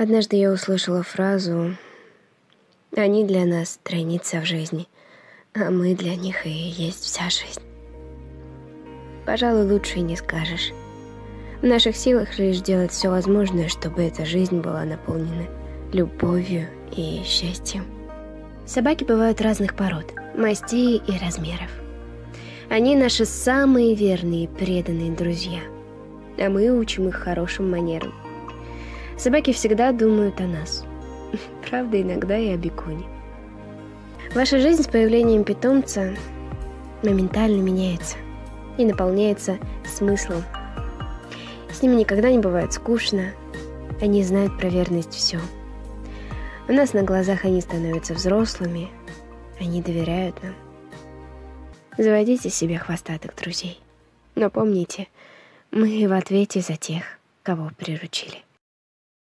Однажды я услышала фразу «Они для нас страница в жизни, а мы для них и есть вся жизнь». Пожалуй, лучше и не скажешь. В наших силах лишь делать все возможное, чтобы эта жизнь была наполнена любовью и счастьем. Собаки бывают разных пород, мастей и размеров. Они наши самые верные и преданные друзья, а мы учим их хорошим манерам. Собаки всегда думают о нас. Правда, иногда и о беконе. Ваша жизнь с появлением питомца моментально меняется и наполняется смыслом. С ними никогда не бывает скучно, они знают про верность все. У нас на глазах они становятся взрослыми, они доверяют нам. Заводите себе хвостатых друзей. Но помните, мы в ответе за тех, кого приручили.